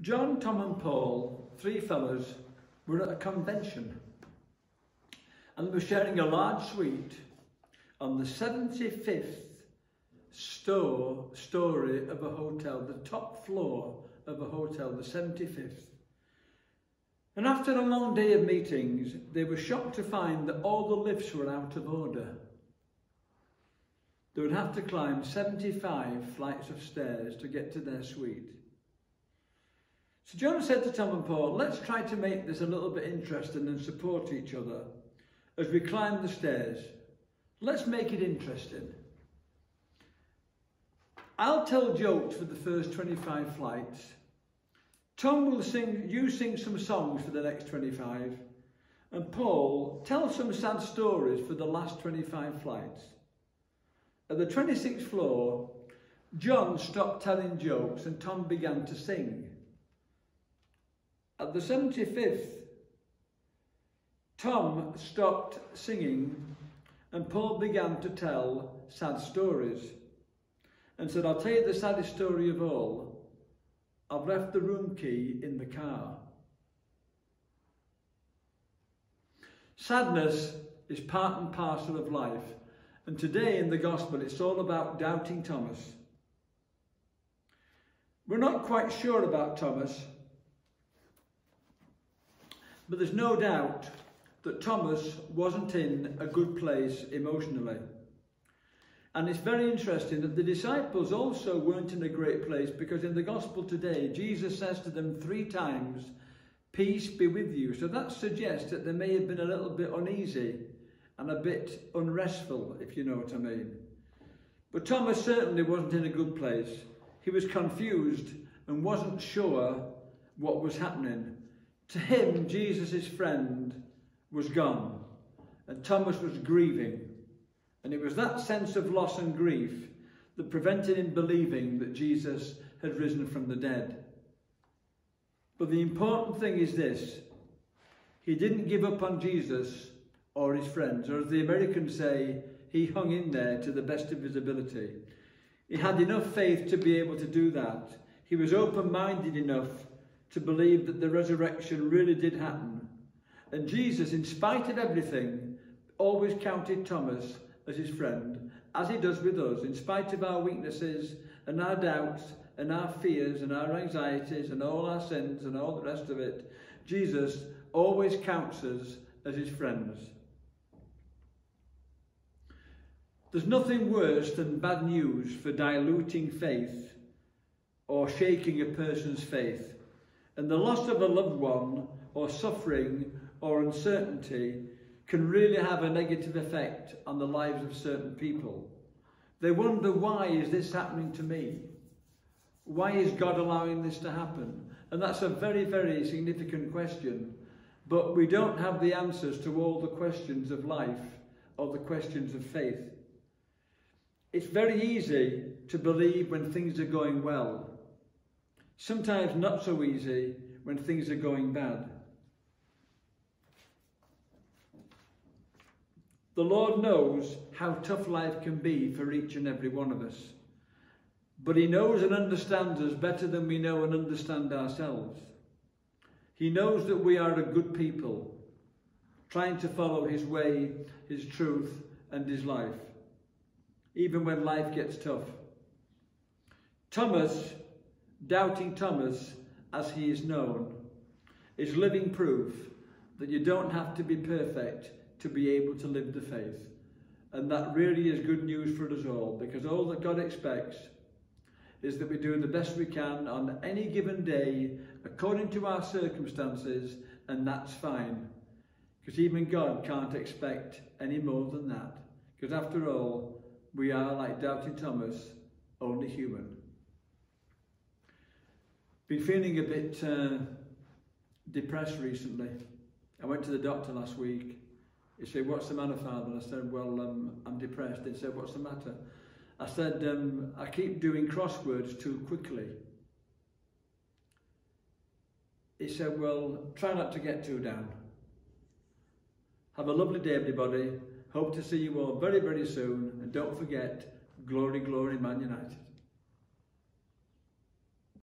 John, Tom and Paul, three fellows, were at a convention and they were sharing a large suite on the 75th store, story of a hotel, the top floor of a hotel, the 75th. And after a long day of meetings, they were shocked to find that all the lifts were out of order. They would have to climb 75 flights of stairs to get to their suite. So John said to Tom and Paul, let's try to make this a little bit interesting and support each other as we climb the stairs. Let's make it interesting. I'll tell jokes for the first 25 flights. Tom will sing, you sing some songs for the next 25. And Paul, tell some sad stories for the last 25 flights. At the 26th floor, John stopped telling jokes and Tom began to sing. At the 75th, Tom stopped singing and Paul began to tell sad stories and said, I'll tell you the saddest story of all. I've left the room key in the car. Sadness is part and parcel of life. And today in the gospel, it's all about doubting Thomas. We're not quite sure about Thomas, but there's no doubt that Thomas wasn't in a good place emotionally. And it's very interesting that the disciples also weren't in a great place because in the gospel today, Jesus says to them three times, Peace be with you. So that suggests that they may have been a little bit uneasy and a bit unrestful, if you know what I mean. But Thomas certainly wasn't in a good place. He was confused and wasn't sure what was happening. To him, Jesus' friend was gone, and Thomas was grieving. And it was that sense of loss and grief that prevented him believing that Jesus had risen from the dead. But the important thing is this he didn't give up on Jesus or his friends, or as the Americans say, he hung in there to the best of his ability. He had enough faith to be able to do that. He was open minded enough to believe that the resurrection really did happen. And Jesus, in spite of everything, always counted Thomas as his friend, as he does with us, in spite of our weaknesses and our doubts and our fears and our anxieties and all our sins and all the rest of it. Jesus always counts us as his friends. There's nothing worse than bad news for diluting faith or shaking a person's faith. And the loss of a loved one or suffering or uncertainty can really have a negative effect on the lives of certain people. They wonder, why is this happening to me? Why is God allowing this to happen? And that's a very, very significant question. But we don't have the answers to all the questions of life or the questions of faith. It's very easy to believe when things are going well. Sometimes not so easy when things are going bad. The Lord knows how tough life can be for each and every one of us. But he knows and understands us better than we know and understand ourselves. He knows that we are a good people, trying to follow his way, his truth, and his life, even when life gets tough. Thomas, doubting Thomas, as he is known, is living proof that you don't have to be perfect to be able to live the faith. And that really is good news for us all because all that God expects is that we do the best we can on any given day according to our circumstances, and that's fine. Because even God can't expect any more than that. Because after all, we are, like Doubting Thomas, only human. Been feeling a bit uh, depressed recently. I went to the doctor last week he said, what's the matter, Father? I said, well, um, I'm depressed. He said, what's the matter? I said, um, I keep doing crosswords too quickly. He said, well, try not to get too down. Have a lovely day, everybody. Hope to see you all very, very soon. And don't forget, glory, glory, Man United.